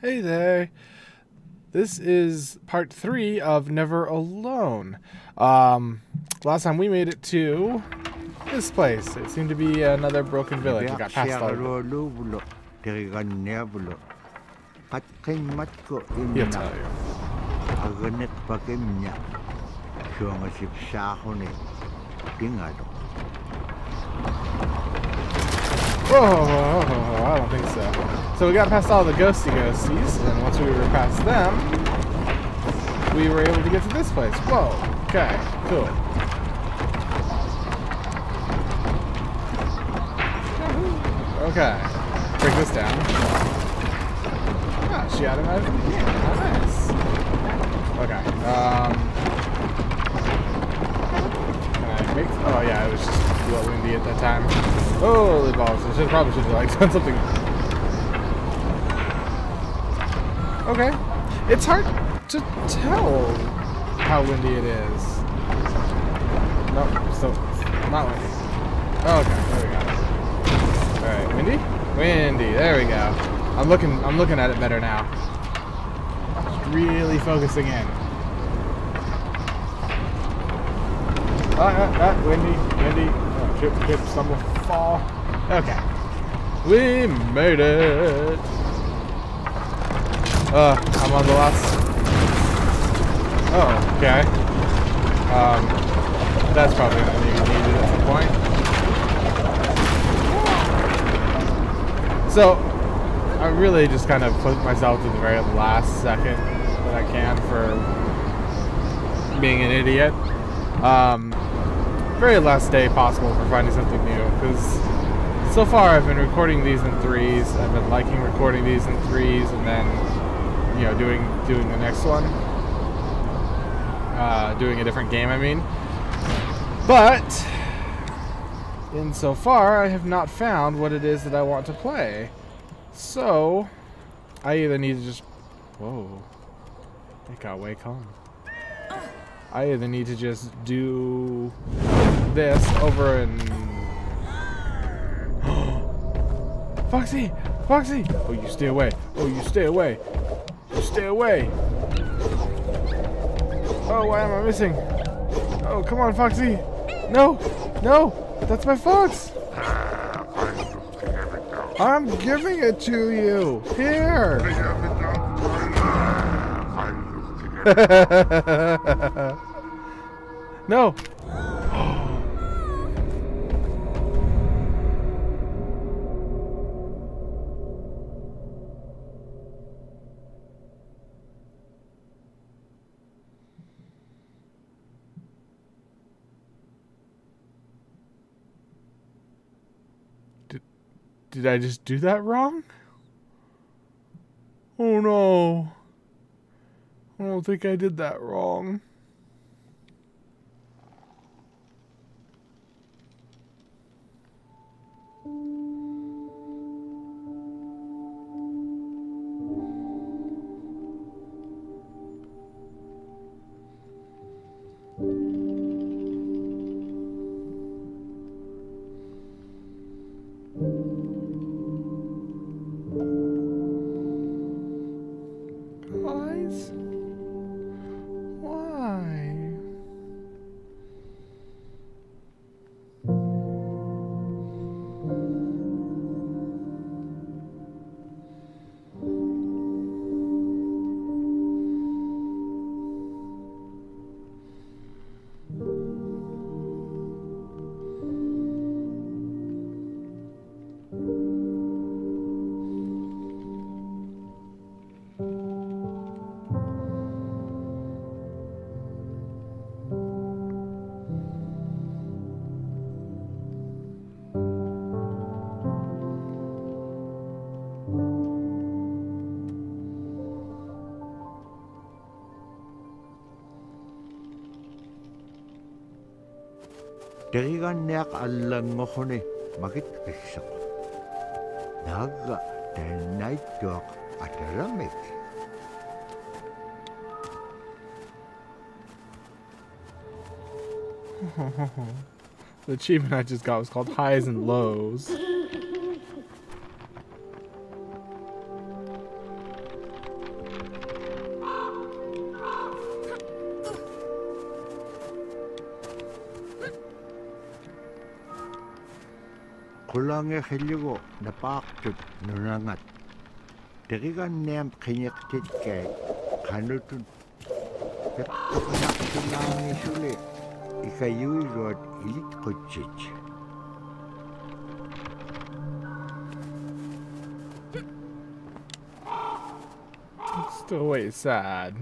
Hey there. This is part three of Never Alone. Um, last time we made it to this place. It seemed to be another broken village. We got past all. He'll tell you. Whoa, whoa, whoa, whoa, I don't think so. So we got past all the ghosty ghosties, and once we were past them, we were able to get to this place. Whoa, okay, cool. Okay, break this down. Ah, she automatically came. Nice. Okay, um... Can I make... Oh yeah, it was just a little windy at that time. Holy balls, I should, probably should have like done something... Okay. It's hard to tell how windy it is. No, so not windy. Okay, there we go. Alright, windy? Windy, there we go. I'm looking I'm looking at it better now. Just really focusing in. Ah, ah, ah, windy, windy. Oh, trip, trip, stumble, fall. Okay. We made it. Uh, I'm on the last. Oh, okay. Um, that's probably not even needed at some point. So, I really just kind of put myself to the very last second that I can for being an idiot. Um, very last day possible for finding something new because so far I've been recording these in threes. I've been liking recording these in threes and then you know doing doing the next one, uh, doing a different game. I mean, but insofar I have not found what it is that I want to play. So I either need to just whoa, it got way calm. I either need to just do this over and Foxy! Foxy! Oh, you stay away. Oh, you stay away. Stay away. Oh, why am I missing? Oh, come on, Foxy. No! No! That's my fox! I'm giving it to you! Here! no! Did I just do that wrong? Oh no. I don't think I did that wrong. Deriganneaq аллангорхуни магит писсақ. Наага таннайтtuaq аталамик. The achievement I just got was called Highs and Lows. Kulange hellugo napaaktut nunangat. Tegigan neam kinyaktit kay kanutut. Peppakanaktunaangi suli ikayuiruat ilit kutsit. Still way sad.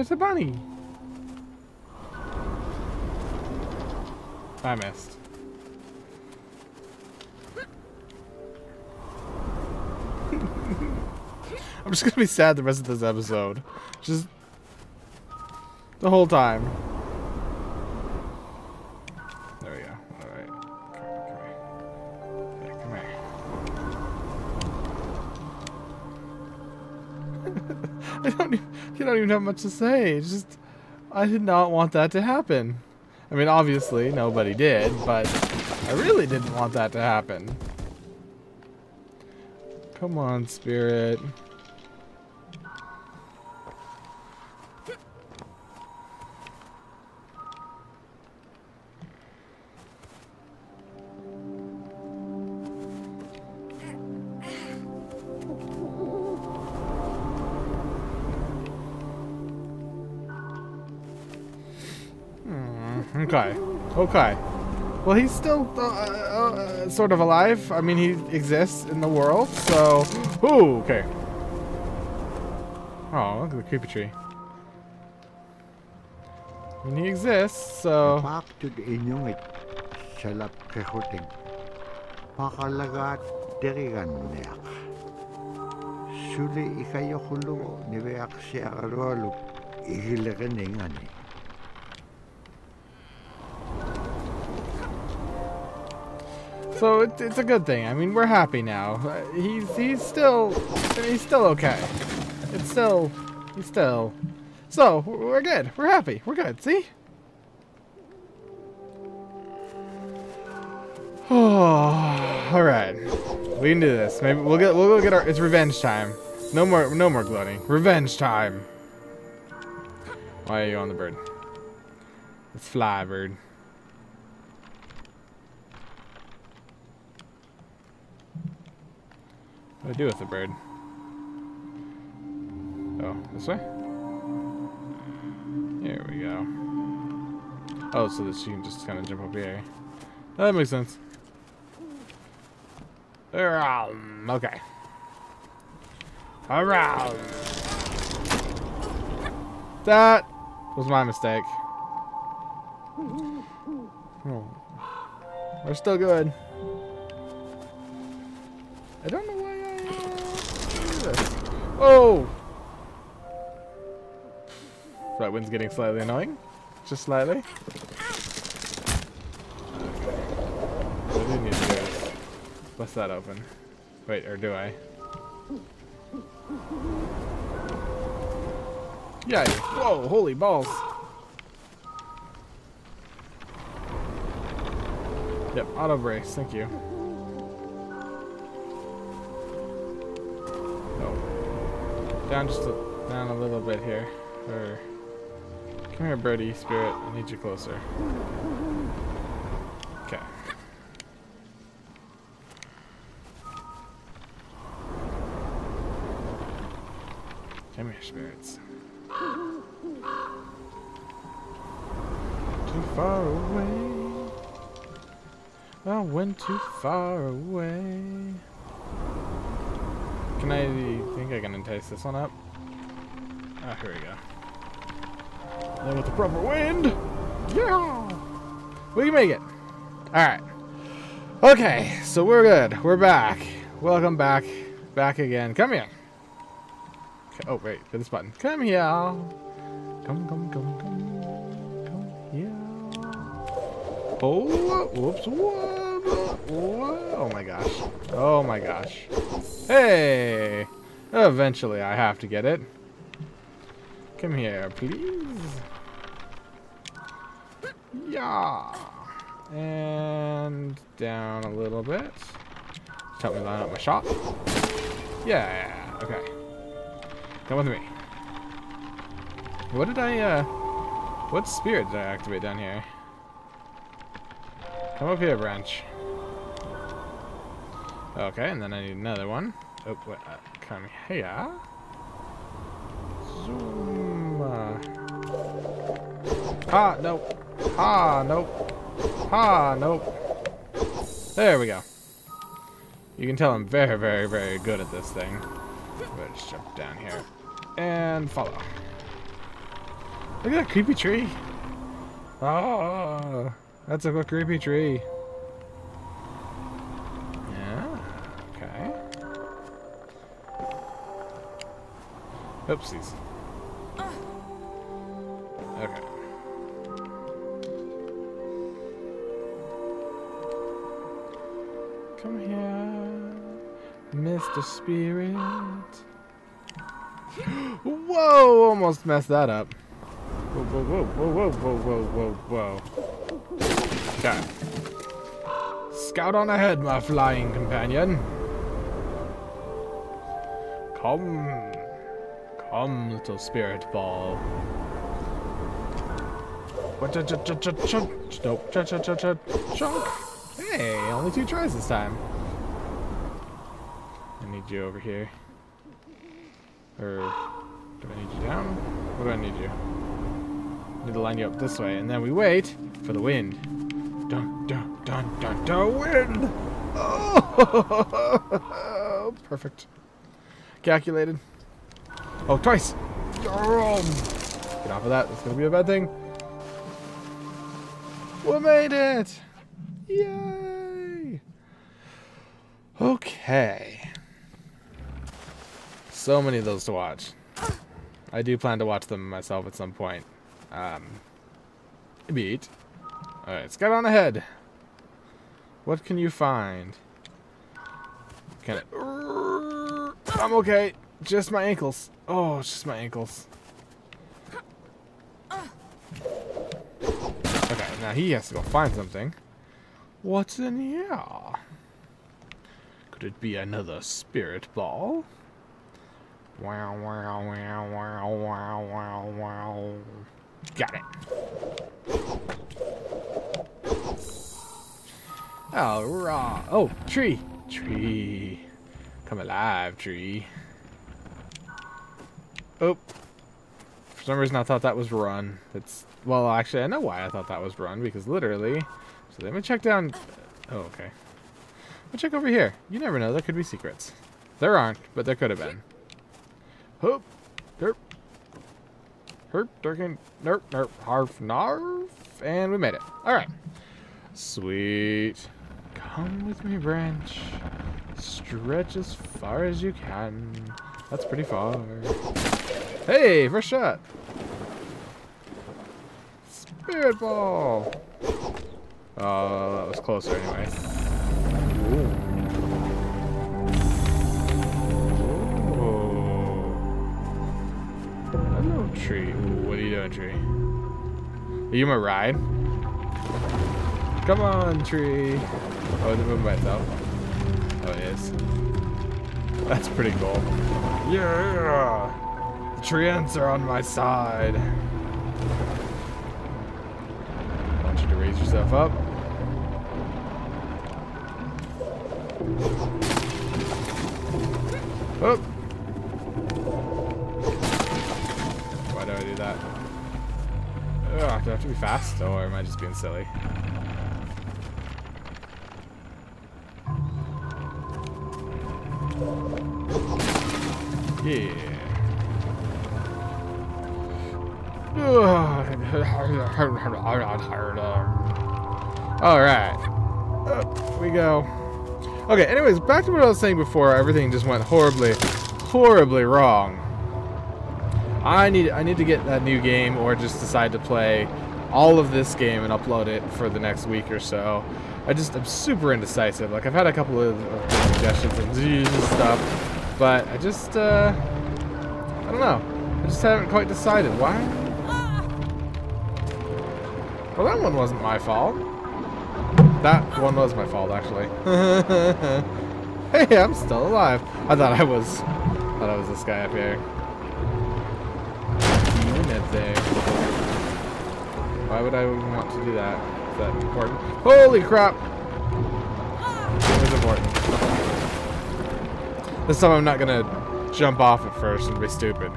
There's a bunny. I missed. I'm just gonna be sad the rest of this episode. Just the whole time. There we go. Alright. Come here. Come here. I don't even, you don't even have much to say. It's just I did not want that to happen. I mean, obviously, nobody did, but I really didn't want that to happen. Come on, Spirit. Okay. Well, he's still uh, uh, sort of alive. I mean, he exists in the world, so... Ooh, okay. Oh, look at the creepy tree. I mean, he exists, so... Baktud inyong it salap kehuting. Pakalagat derigan neak. Suli ikayo hulu nibeak siya arwalup ihilagan ingani. So it, it's a good thing. I mean, we're happy now. Uh, he's he's still he's still okay. It's still he's still. So we're good. We're happy. We're good. See. Oh, all right. We can do this. Maybe we'll get we'll go get our. It's revenge time. No more no more gloating. Revenge time. Why are you on the bird? Let's fly, bird. What do I do with the bird? Oh, this way? Here we go. Oh, so that she can just kind of jump up here. That makes sense. Around. Okay. Around. That was my mistake. Oh. We're still good. Oh! That wind's getting slightly annoying. Just slightly. Do need to bust that open. Wait, or do I? Yeah. Whoa, holy balls. Yep, auto brace, thank you. Down just a, down a little bit here. Or come here, birdie spirit. I need you closer. Okay. Come here, spirits. Too far away. I went too far away. Can I think I can entice this one up? Ah, here we go. Then with the proper wind, yeah, we can make it. All right. Okay, so we're good. We're back. Welcome back. Back again. Come here. Okay, oh wait, hit this button. Come here. Come, come, come, come, come here. Oh, whoops, whoa. Oh my gosh. Oh my gosh. Hey! Eventually I have to get it. Come here, please. Yeah. And down a little bit. help me line up my shot. Yeah, okay. Come with me. What did I, uh... What spirit did I activate down here? Come up here, branch. Okay, and then I need another one. Oh, wait, uh, come here. Zoom. Ah, nope. Ah, nope. Ah, nope. There we go. You can tell I'm very, very, very good at this thing. Let's jump down here. And follow. Look at that creepy tree. Oh, that's a creepy tree. Oopsies. Okay. Come here, Mr. Spirit. Whoa! Almost messed that up. Whoa, whoa, whoa, whoa, whoa, whoa, whoa, whoa. Okay. Scout on ahead, my flying companion. Come. Come, little spirit ball. Nope. Ch ch ch ch chunk. Hey, only two tries this time. I need you over here. Or do I need you down? What do I need you? I need to line you up this way, and then we wait for the wind. Dun dun dun dun dun wind! Oh, perfect. Calculated. Oh, twice! Get off of that. That's gonna be a bad thing. We made it! Yay! Okay. So many of those to watch. I do plan to watch them myself at some point. Um, beat. Alright, let's get on ahead. What can you find? Can it... I'm okay. Just my ankles. Oh, it's just my ankles. Okay, now he has to go find something. What's in here? Could it be another spirit ball? Wow, wow, wow, wow, wow, wow, wow. Got it. Oh, raw. Oh, tree. Tree. Come alive, tree. Oh. For some reason I thought that was run. It's well actually I know why I thought that was run, because literally so let me check down Oh, okay. Let me check over here. You never know, there could be secrets. There aren't, but there could have been. Hoop. Derp. Herp, Durkin, nerp, nerp, harf, narf. And we made it. Alright. Sweet. Come with me, branch. Stretch as far as you can. That's pretty far. Hey, first shot. Spirit ball. Oh, that was closer anyway. Ooh. Hello, tree. Ooh, what are you doing, tree? Are you my ride? Come on, tree. Oh, is it moving by itself? Oh, it is. That's pretty cool. Yeah! The treants are on my side. I want you to raise yourself up. Oh! Why do I do that? Ugh, do I have to be fast? Or am I just being silly? Alright. Up we go. Okay, anyways, back to what I was saying before. Everything just went horribly, horribly wrong. I need I need to get that new game or just decide to play all of this game and upload it for the next week or so. I just I'm super indecisive. Like I've had a couple of, of suggestions and stuff, but I just uh, I don't know. I just haven't quite decided. Why? Well, that one wasn't my fault. That one was my fault, actually. Hey, I'm still alive. I thought I was, thought I was this guy up here. Unit there. Why would I want to do that? Is that important? Holy crap! It was important. This time I'm not gonna jump off at first and be stupid.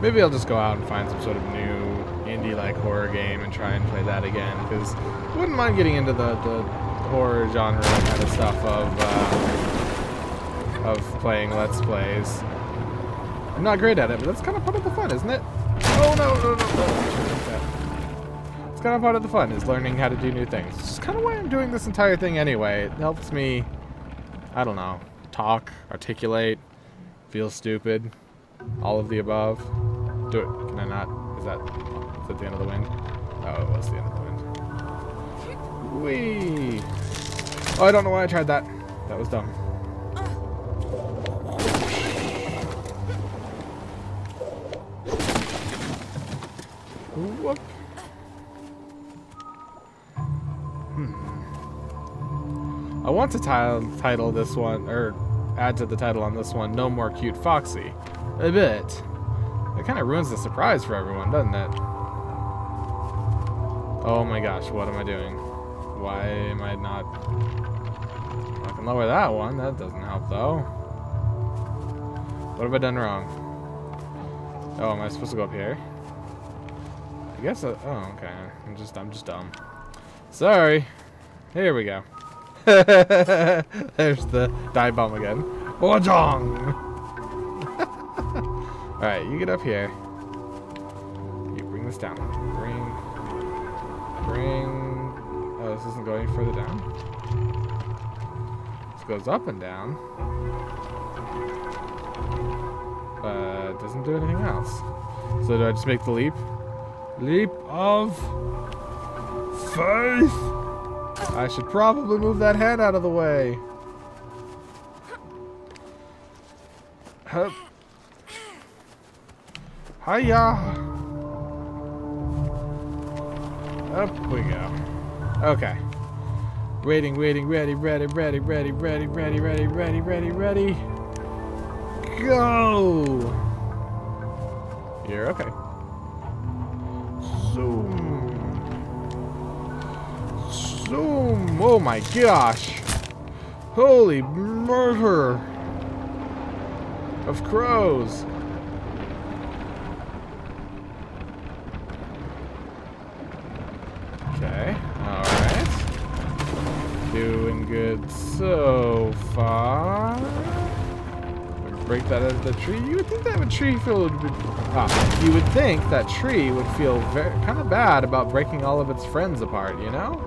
Maybe I'll just go out and find some sort of new indie-like horror game and try and play that again, because I wouldn't mind getting into the, the horror genre kind of stuff of, uh, of playing Let's Plays. I'm not great at it, but that's kind of part of the fun, isn't it? Oh, no, no, no, no. It's kind of part of the fun, is learning how to do new things. It's kind of why I'm doing this entire thing anyway. It helps me, I don't know, talk, articulate, feel stupid, all of the above. Do it. Can I not? Is that, is that the end of the wind? Oh, it was the end of the wind. Whee! Oh, I don't know why I tried that. That was dumb. Whoop. Hmm. I want to title, title this one, or add to the title on this one, No More Cute Foxy. A bit. Kind of ruins the surprise for everyone, doesn't it? Oh my gosh, what am I doing? Why am I not... I can lower that one, that doesn't help though. What have I done wrong? Oh, am I supposed to go up here? I guess, I, oh, okay. I'm just, I'm just dumb. Sorry. Here we go. There's the dive bomb again. Bojong! Alright, you get up here. You bring this down. Bring. Bring. Oh, this isn't going further down. This goes up and down. But doesn't do anything else. So do I just make the leap? Leap of faith! I should probably move that head out of the way. Hup. Hiya! Up we go. Okay. Waiting, waiting, ready, ready, ready, ready, ready, ready, ready, ready, ready, ready. Go! You're okay. Zoom. Zoom. Oh my gosh. Holy murder of crows. Okay, alright. Doing good so far. Break that out of the tree. You would think that a tree feel would be, ah, you would think that tree would feel very kind of bad about breaking all of its friends apart, you know?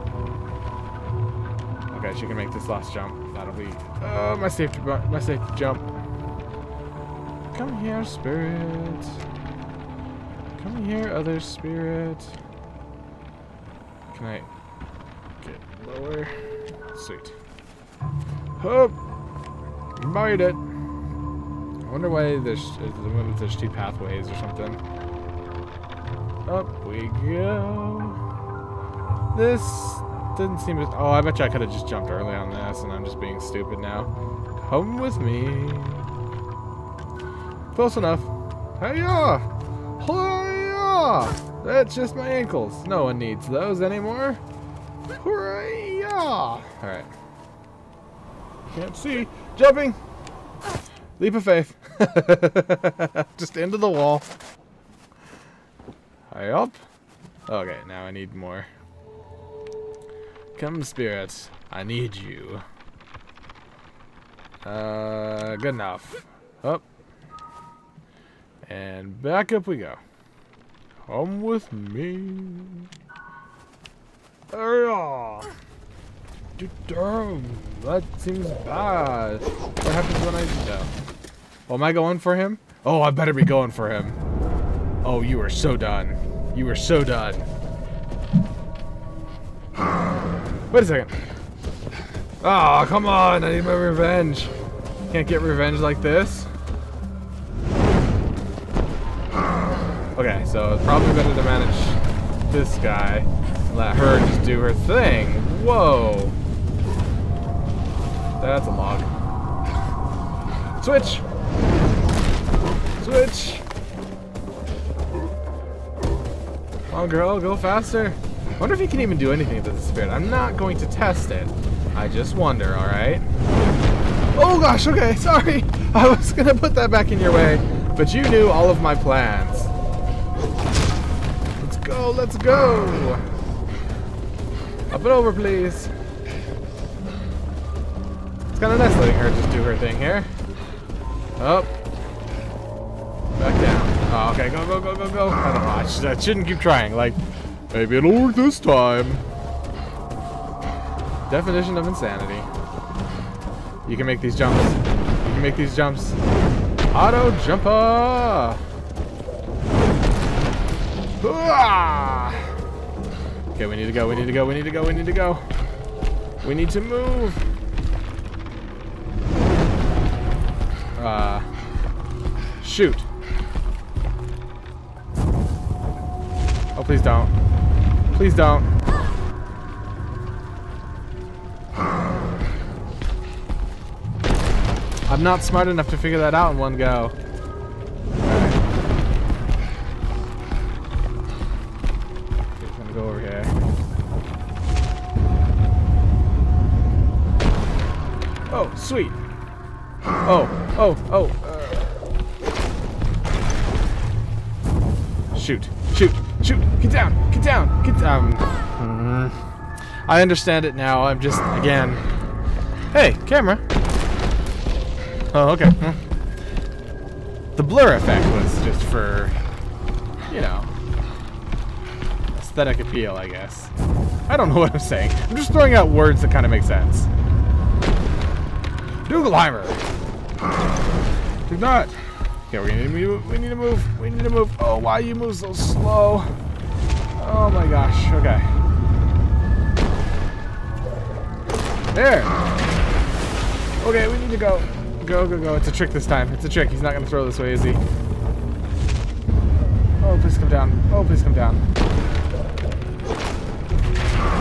Okay, she can make this last jump. That'll be oh my safety my safety jump. Come here, spirit. Come here, other spirit. Can I get lower? Sweet. Oh, Hope. Made it. I wonder why there's there's two pathways or something. Up we go. This didn't seem to. Oh, I bet you I could have just jumped early on this, and I'm just being stupid now. Come with me. Close enough. Hiya! Hiya! That's just my ankles. No one needs those anymore. Hooray! Alright. Can't see. Jumping! Leap of faith. just into the wall. High up. Okay, now I need more. Come, spirits. I need you. Uh, good enough. Up. And back up we go. Come with me. Area. Damn, that seems bad. What happens when I go? Oh, am I going for him? Oh, I better be going for him. Oh, you are so done. You are so done. Wait a second. Oh, come on. I need my revenge. Can't get revenge like this. Okay, so it's probably better to manage this guy. Let her just do her thing. Whoa. That's a log. Switch! Switch! Come on, girl, go faster. I wonder if you can even do anything with the spirit. I'm not going to test it. I just wonder, alright? Oh gosh, okay, sorry. I was gonna put that back in your way, but you knew all of my plans. Let's go, let's go! Up and over, please. It's kind of nice letting her just do her thing here. Up. Back down. Oh, okay, go, go, go, go, go. I don't know, I, I shouldn't keep trying. Like, maybe it'll work this time. Definition of insanity. You can make these jumps. You can make these jumps. Auto jumper! Okay, we need to go, we need to go, we need to go, we need to go. We need to move. Uh, shoot. Oh, please don't. Please don't. I'm not smart enough to figure that out in one go. Okay, gonna go over here. Oh, sweet. Oh, oh, oh. Uh. Shoot, shoot, shoot. Get down, get down, get down. Mm. I understand it now. I'm just, again. Hey, camera. Oh, okay. Hmm. The blur effect was just for, you know, aesthetic appeal, I guess. I don't know what I'm saying. I'm just throwing out words that kind of make sense. Dougalheimer! Do not! Okay, we need to move. We need to move. We need to move. Oh, why you move so slow? Oh my gosh. Okay. There. Okay, we need to go. Go, go, go. It's a trick this time. It's a trick. He's not going to throw this way, is he? Oh, please come down. Oh, please come down.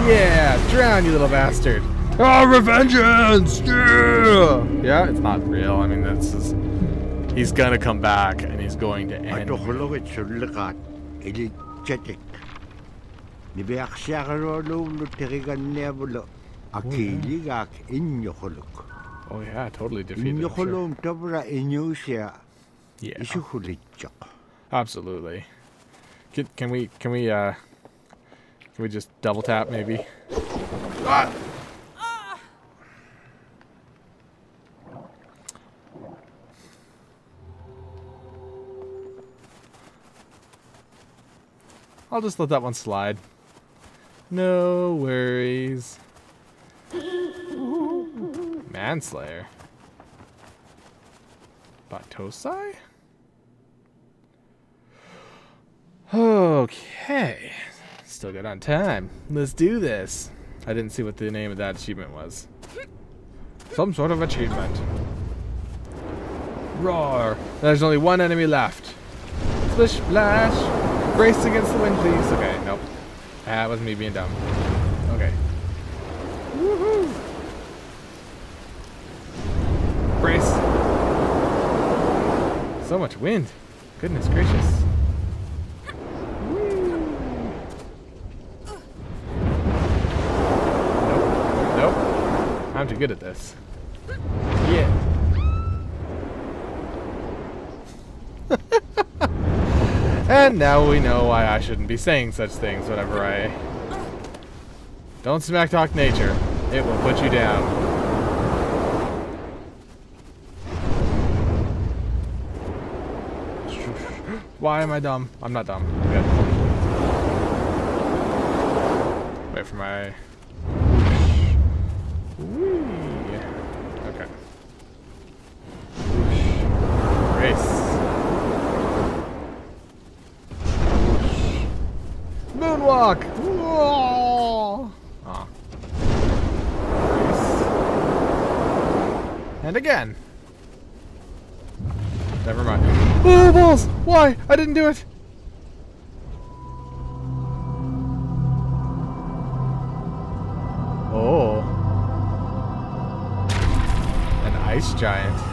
Yeah, drown, you little bastard. Oh, revengeance! Yeah! Yeah, it's not real. I mean, this is... He's gonna come back, and he's going to end... Adokologet sullekat ili chetik. Nibiak siya karolo lutirigan niya bulo. Akiligak inyo kuluk. Oh yeah, totally defeated. Inyo sure. kulum tabra inyo siya Yeah, absolutely. Can, can we, can we, uh... Can we just double tap, maybe? Ah! I'll just let that one slide. No worries. Manslayer. Batosai? Okay. Still good on time. Let's do this. I didn't see what the name of that achievement was. Some sort of achievement. Roar. There's only one enemy left. Splish splash. Brace against the wind, please. Okay, nope. That was me being dumb. Okay. Woohoo! Brace. So much wind. Goodness gracious. Nope. Nope. I'm too good at this. Yeah. And now we know why I shouldn't be saying such things whenever I... Don't smack talk nature. It will put you down. Why am I dumb? I'm not dumb. Good. Wait for my... Whee. Okay. Race. walk. Oh. Ah. And again. Never mind. Oh, balls! Why? I didn't do it! Oh. An ice giant.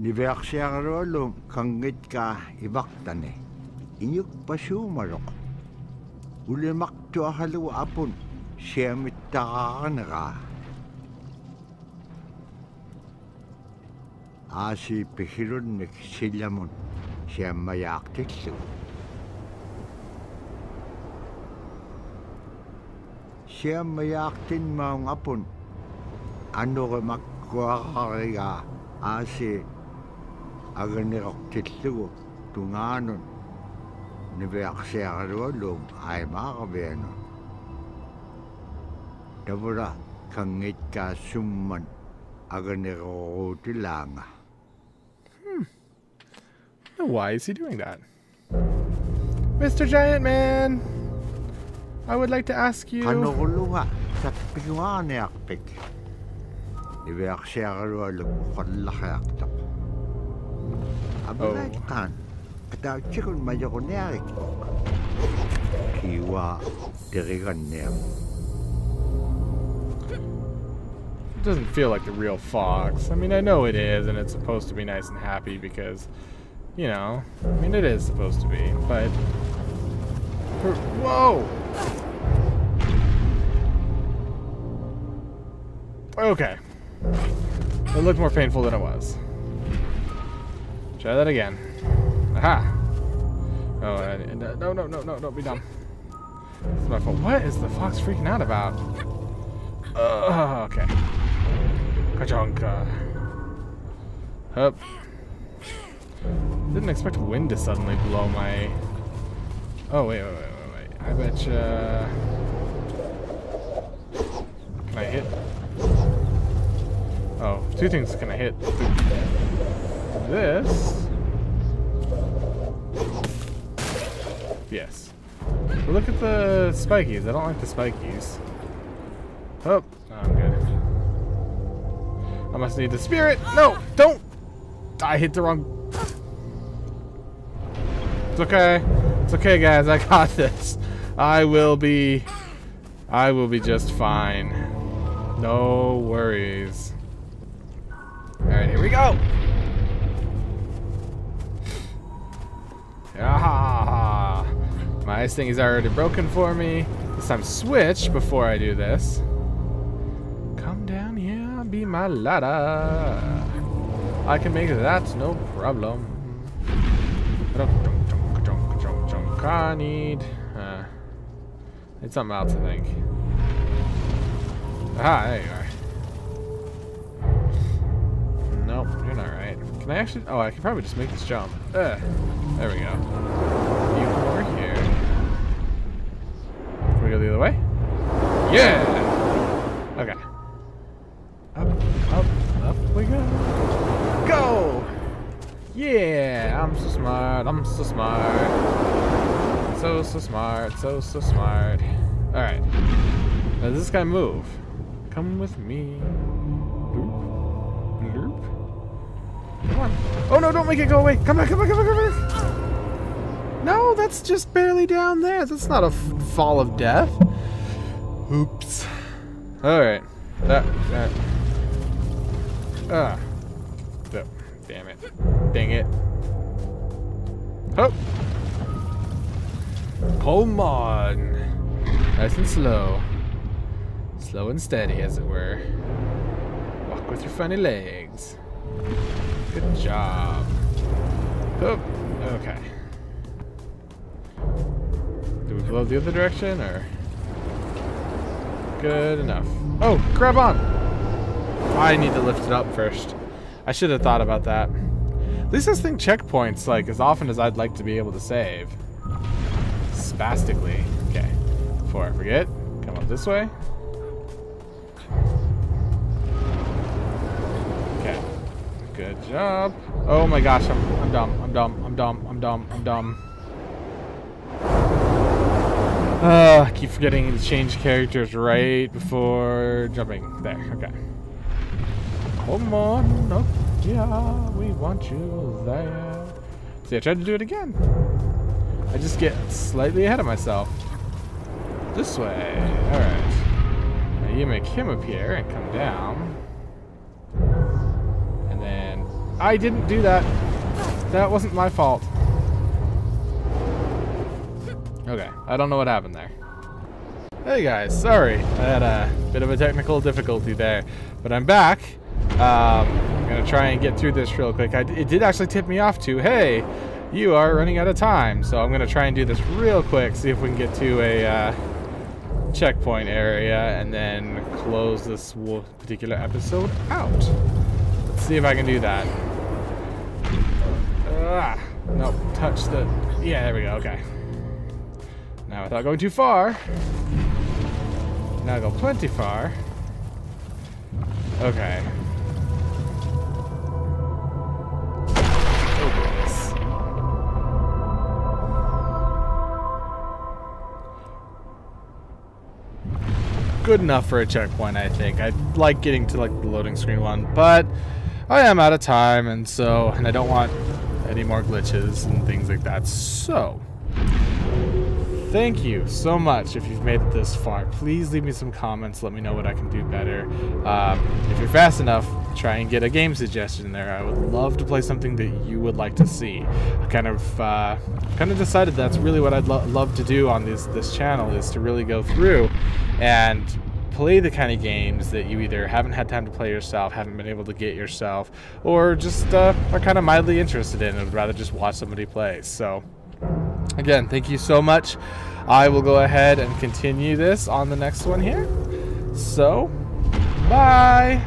ni niveaksiarolu kangitka ivaktane inyuk pasumarok halu apun. Siamittaqaranera aasi pigilunnik mayak siammayaaqtillu siammayaaqtinmaung apun. Аннеримаккуаррига asih. Makkuakariga asi aganiroktillugu tungaanun niveaqsiaqaluallum aimaaqavianun tavura kangitkaasumman aganiroruutilaanga Why is he doing that? Mr. Giant Man! I would like to ask you... qanoruluga sappiluaaniarpik niveaqsiaqaluallum qallaqiaqtaq Oh. majoruniarik kiwa It doesn't feel like the real fox. I mean, I know it is, and it's supposed to be nice and happy because, you know, I mean, it is supposed to be, but... Whoa! Okay. It looked more painful than it was. Try that again. Aha! Oh, uh, no, no, no, no, don't be dumb. My fault. What is the fox freaking out about? Uh, okay. Kajonka. Up. Didn't expect wind to suddenly blow my... Oh, wait, wait, wait, wait, wait. I betcha... Can I hit? Oh, two things can I hit. This... Yes. But look at the spikies. I don't like the spikies. Oh, I'm good. I must need the spirit. No, don't. I hit the wrong. It's okay. It's okay, guys. I got this. I will be. I will be just fine. No worries. All right, here we go. My ice thing is already broken for me. This time switch before I do this. Come down here, be my ladder. I can make that no problem. I need, uh, need something else, I think. Aha, there you are. Nope, you're not right. Can I actually? Oh, I can probably just make this jump. Uh, there we go. You the other way? Yeah! Okay. Up, up, up we go. Go! Yeah! I'm so smart. I'm so smart. So, so smart. So, so smart. Alright. Does this guy move? Come with me. Come on. Oh no, don't make it go away. Come back, come back, come back, come back. No, that's just barely down there. That's not a fall of death. Oops. Alright. That, that. Ah. Oh, damn it. Dang it. Oh. Come on. Nice and slow. Slow and steady, as it were. Walk with your funny legs. Good job. Oh, okay. Blow the other direction, or? Good enough. Oh, grab on! I need to lift it up first. I should have thought about that. At least this thing checkpoints, like, as often as I'd like to be able to save. Spastically. Okay. Before I forget, come up this way. Okay. Good job. Oh my gosh, I'm, I'm dumb. I'm dumb. I'm dumb. I'm dumb. I'm dumb. Uh, I keep forgetting to change characters right before jumping. There, okay. Come on up, yeah, we want you there. See, I tried to do it again. I just get slightly ahead of myself. This way. Alright. Now you make him appear and come down. And then... I didn't do that. That wasn't my fault. Okay, I don't know what happened there. Hey guys, sorry. I had a bit of a technical difficulty there. But I'm back. Um, I'm to try and get through this real quick. I, it did actually tip me off to, hey, you are running out of time. So I'm to try and do this real quick, see if we can get to a uh, checkpoint area and then close this particular episode out. Let's see if I can do that. Ah, nope, touch the... Yeah, there we go, okay. Now without going too far. Now go plenty far. Okay. Oh, good enough for a checkpoint, I think. I like getting to like the loading screen one, but I am out of time, and so, and I don't want any more glitches and things like that. So, thank you so much if you've made it this far. Please leave me some comments. Let me know what I can do better. Um, if you're fast enough, try and get a game suggestion there. I would love to play something that you would like to see. I kind of uh, kind of decided that's really what I'd lo love to do on this this channel is to really go through and play the kind of games that you either haven't had time to play yourself, haven't been able to get yourself, or just uh, are kind of mildly interested in and would rather just watch somebody play. So, again, thank you so much. I will go ahead and continue this on the next one here. So, bye.